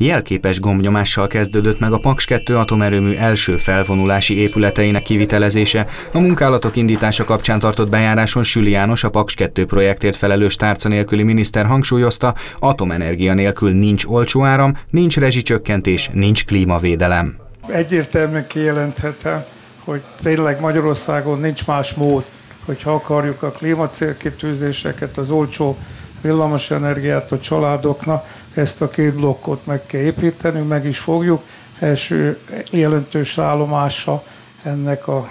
Jelképes gombnyomással kezdődött meg a Paks 2 atomerőmű első felvonulási épületeinek kivitelezése. A munkálatok indítása kapcsán tartott bejáráson Süli János, a Paks 2 projektért felelős tárca nélküli miniszter hangsúlyozta, atomenergia nélkül nincs olcsó áram, nincs rezsicsökkentés, nincs klímavédelem. Egyértelműen kijelenthetem, hogy tényleg Magyarországon nincs más mód, hogyha akarjuk a klímacélkitűzéseket, az olcsó villamos energiát a családoknak, ezt a két blokkot meg kell építeni, meg is fogjuk. Első jelentős állomása ennek a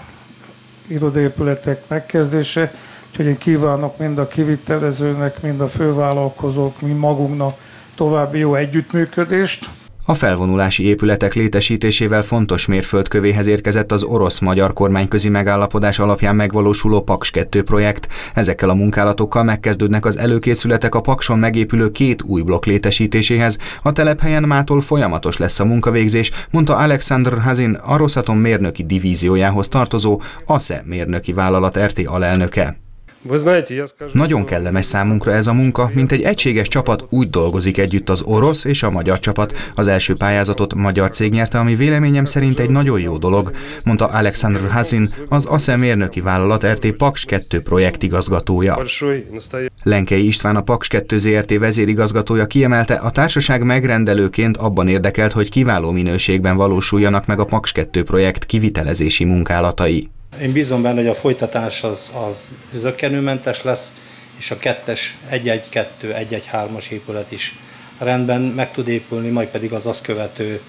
irodaépületek megkezdése, úgyhogy én kívánok mind a kivitelezőnek, mind a fővállalkozók, mind magunknak további jó együttműködést. A felvonulási épületek létesítésével fontos mérföldkövéhez érkezett az orosz-magyar kormányközi megállapodás alapján megvalósuló Paks 2 projekt. Ezekkel a munkálatokkal megkezdődnek az előkészületek a Pakson megépülő két új blokk létesítéséhez. A telephelyen mától folyamatos lesz a munkavégzés, mondta Alexander Hazin, a Rosszatom mérnöki divíziójához tartozó ASZE mérnöki vállalat RT alelnöke. Nagyon kellemes számunkra ez a munka, mint egy egységes csapat úgy dolgozik együtt az orosz és a magyar csapat. Az első pályázatot magyar cég nyerte, ami véleményem szerint egy nagyon jó dolog, mondta Alexander Hazin, az ASZEM mérnöki vállalat RT Paks 2 projektigazgatója. Lenkei István a Paks 2 ZRT vezérigazgatója kiemelte, a társaság megrendelőként abban érdekelt, hogy kiváló minőségben valósuljanak meg a Paks 2 projekt kivitelezési munkálatai. Én bízom benne, hogy a folytatás az, az zöggenőmentes lesz, és a kettes 1-1-2, 1-1-3-as épület is rendben meg tud épülni, majd pedig az azt követő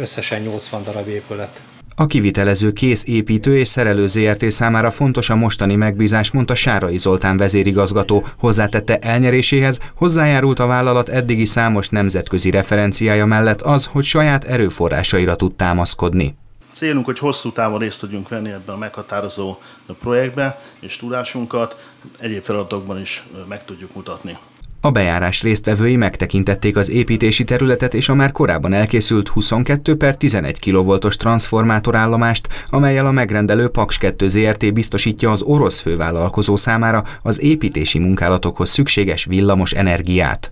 összesen 80 darab épület. A kivitelező kész építő és szerelő ZRT számára fontos a mostani megbízás, mondta Sárai Zoltán vezérigazgató. Hozzátette elnyeréséhez, hozzájárult a vállalat eddigi számos nemzetközi referenciája mellett az, hogy saját erőforrásaira tud támaszkodni. Célunk, hogy hosszú távon részt tudjunk venni ebben a meghatározó projektben, és tudásunkat egyéb feladatokban is meg tudjuk mutatni. A bejárás résztvevői megtekintették az építési területet és a már korábban elkészült 22 per 11 kV-os transformátorállomást, amelyel a megrendelő Paks 2 ZRT biztosítja az orosz fővállalkozó számára az építési munkálatokhoz szükséges villamos energiát.